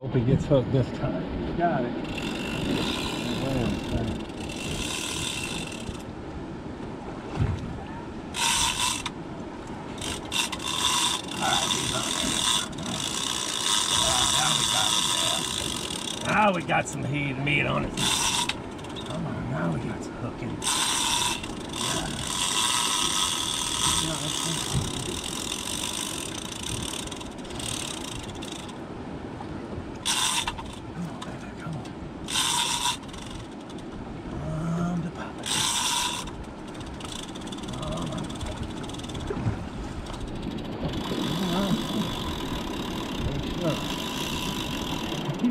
Hope he gets hooked this time. Got it. Now we got some heat meat on it. Come on, now we got some hooking. Come on, baby, come on. Come to Papa. Come on. Come on. All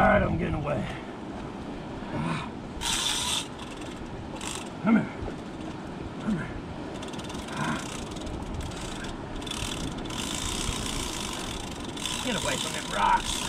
right, I'm getting away. Come here. Come here. Get away from them rocks.